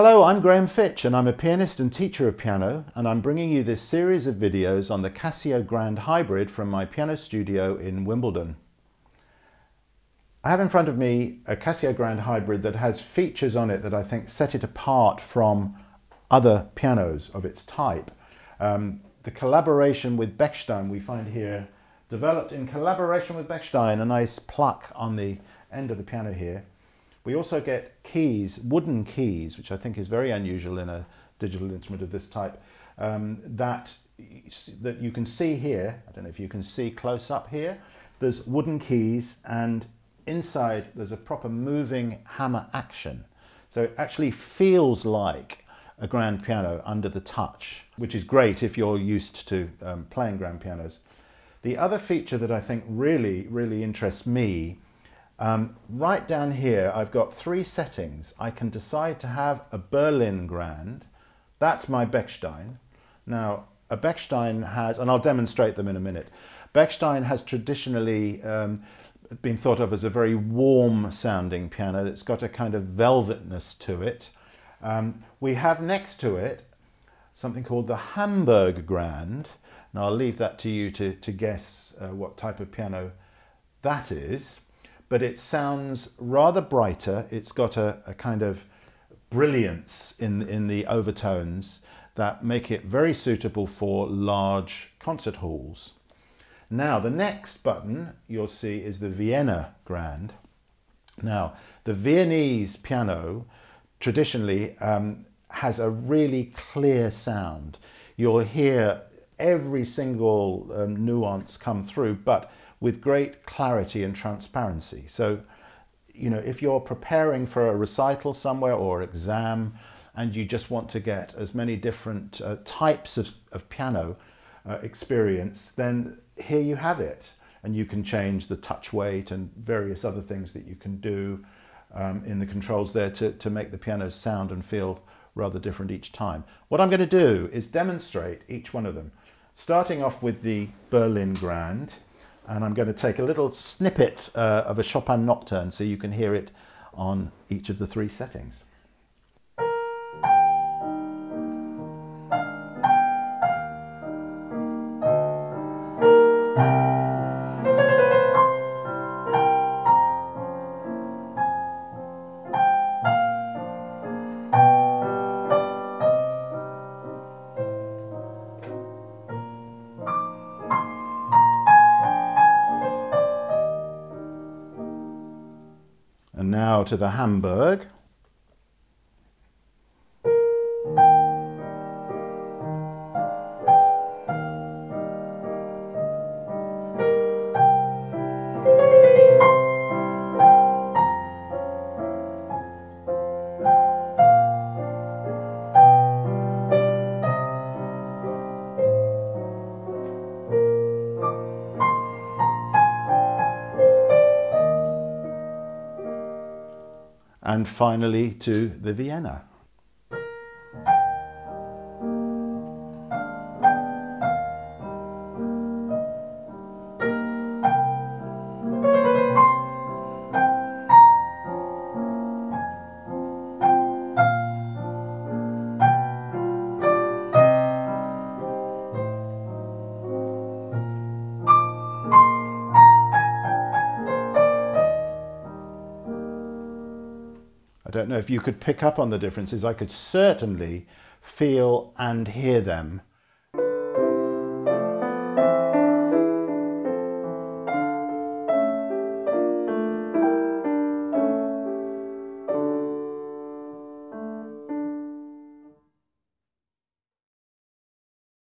Hello, I'm Graham Fitch and I'm a pianist and teacher of piano and I'm bringing you this series of videos on the Casio Grand Hybrid from my piano studio in Wimbledon. I have in front of me a Casio Grand Hybrid that has features on it that I think set it apart from other pianos of its type. Um, the collaboration with Bechstein we find here, developed in collaboration with Bechstein, a nice pluck on the end of the piano here. We also get keys, wooden keys, which I think is very unusual in a digital instrument of this type, um, that, that you can see here. I don't know if you can see close up here. There's wooden keys and inside there's a proper moving hammer action. So it actually feels like a grand piano under the touch, which is great if you're used to um, playing grand pianos. The other feature that I think really, really interests me um, right down here, I've got three settings. I can decide to have a Berlin Grand. That's my Bechstein. Now, a Bechstein has, and I'll demonstrate them in a minute. Bechstein has traditionally um, been thought of as a very warm sounding piano that's got a kind of velvetness to it. Um, we have next to it something called the Hamburg Grand. Now I'll leave that to you to, to guess uh, what type of piano that is but it sounds rather brighter. It's got a, a kind of brilliance in, in the overtones that make it very suitable for large concert halls. Now, the next button you'll see is the Vienna Grand. Now, the Viennese piano traditionally um, has a really clear sound. You'll hear every single um, nuance come through, but with great clarity and transparency. So, you know, if you're preparing for a recital somewhere or exam and you just want to get as many different uh, types of, of piano uh, experience, then here you have it. And you can change the touch weight and various other things that you can do um, in the controls there to, to make the pianos sound and feel rather different each time. What I'm going to do is demonstrate each one of them, starting off with the Berlin Grand and I'm going to take a little snippet uh, of a Chopin nocturne so you can hear it on each of the three settings. Now to the Hamburg. And finally to the Vienna. Don't know if you could pick up on the differences. I could certainly feel and hear them